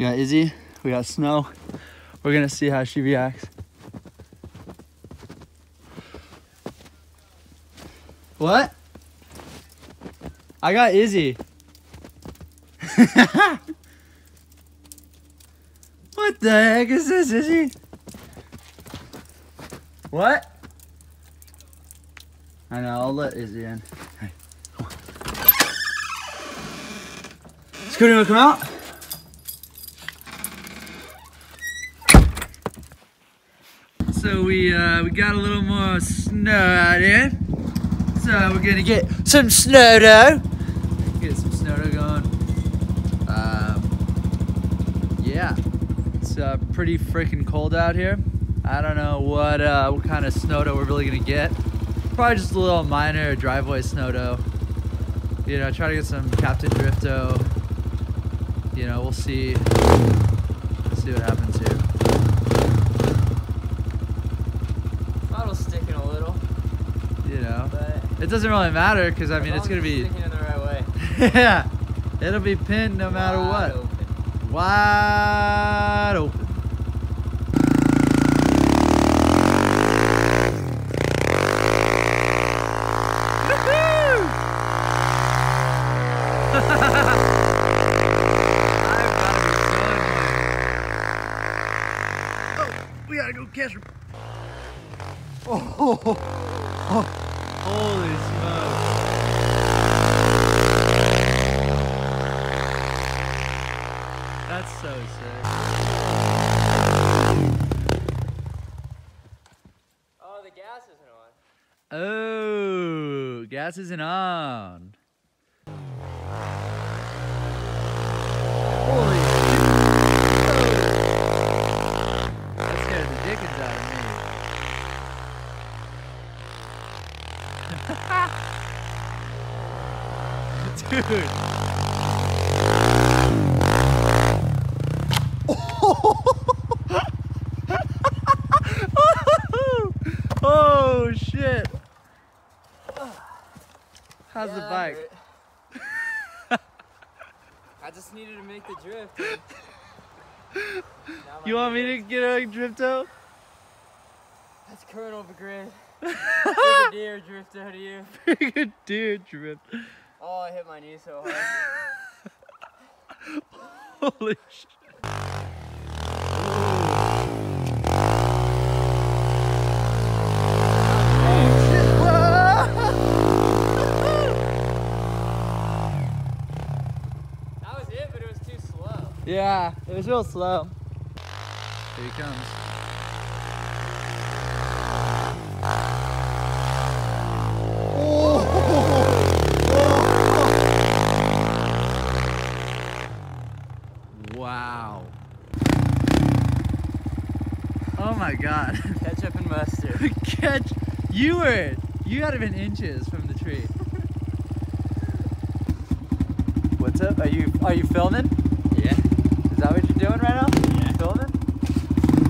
We got Izzy. We got Snow. We're gonna see how she reacts. What? I got Izzy. what the heck is this, Izzy? What? I know, I'll let Izzy in. Hey, come on. Scooter, wanna come out? So we uh, we got a little more snow out here. So we're gonna get some snow dough. Get some snow dough going. Um, yeah, it's uh, pretty freaking cold out here. I don't know what uh, what kind of snow dough we're really gonna get. Probably just a little minor driveway snow dough. You know, try to get some Captain Drifto. You know, we'll see. See what happens here. Bottle's sticking a little, You know, but it doesn't really matter because I mean it's gonna be sticking in the right way. yeah, it'll be pinned no matter Wide what. open. Wide open. Woohoo! I've gotta be feeling one. Oh, we gotta go catch her. Oh, oh, holy smokes. That's so sick. Oh, the gas isn't on. Oh, gas isn't on. Dude. oh shit. How's the Yeah, that bike? I just needed to make the drift. dude. Now my You want me to get a drift out? That's Colonel Begrid. Brigadier drift out of you. Brigadier drift. Oh, I hit my knee so hard. Holy shit. That was it, but it was too slow. Yeah, it was real slow. Here he comes. Oh my god. Ketchup and mustard. Catch you were you had been inches from the tree. What's up? Are you are you filming? Yeah. Is that what you're doing right now? Yeah. Filming?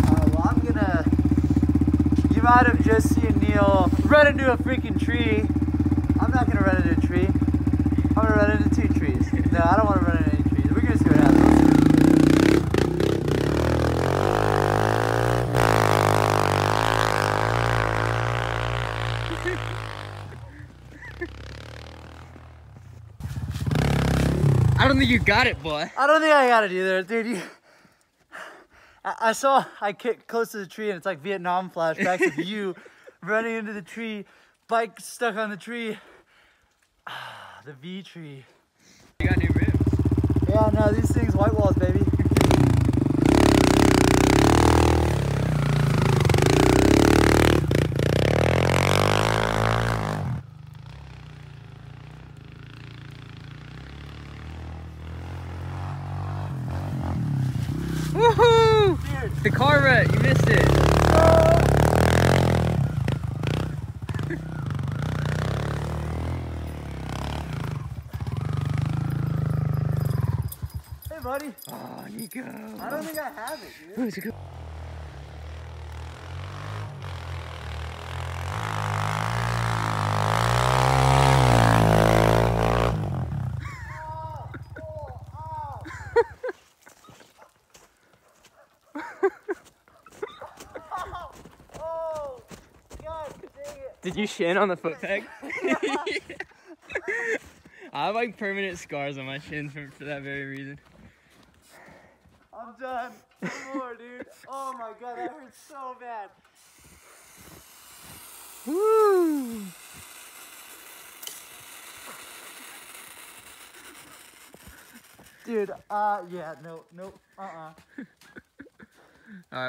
Uh, well, I'm gonna. You might have just seen Neil run into a freaking tree. I'm not gonna run into a tree. I'm gonna run into two trees. No, I don't want don't think you got it, boy. I don't think I got it either, dude. You, I, I saw I kicked close to the tree, and it's like Vietnam flashbacks of you running into the tree, bike stuck on the tree. Ah, the V tree. You got new rims. Yeah, no, these things white walls, baby. The car wreck, you missed it. Hey, buddy. Oh, Nico. I don't think I have it, dude. Did you shin on the foot peg? I have like permanent scars on my shins for, for that very reason. I'm done. One more, dude. Oh my god, that hurts so bad. Woo! Dude, uh, yeah, no, no, uh-uh. All right.